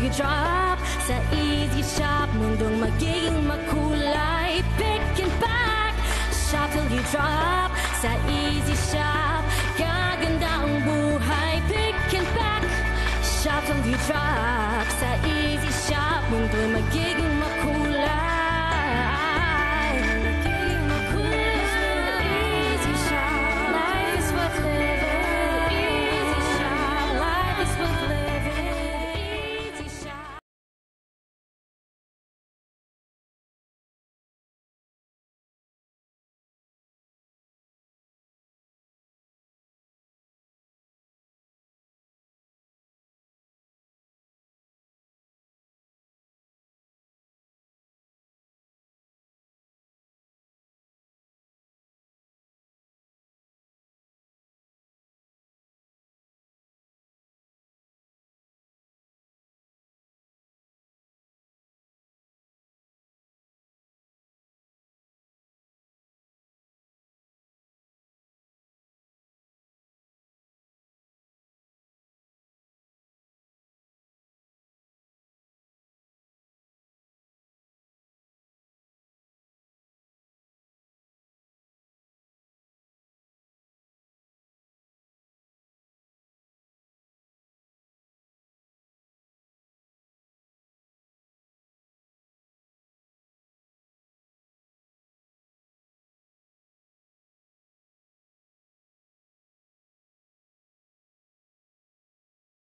you drop Sa easy shop Mundong magiging makulay. Pick and pack Shop till you drop. Sa easy shop Gaganda ang buhay. Pick and pack Shop till you drop. Sa easy shop Mundong magiging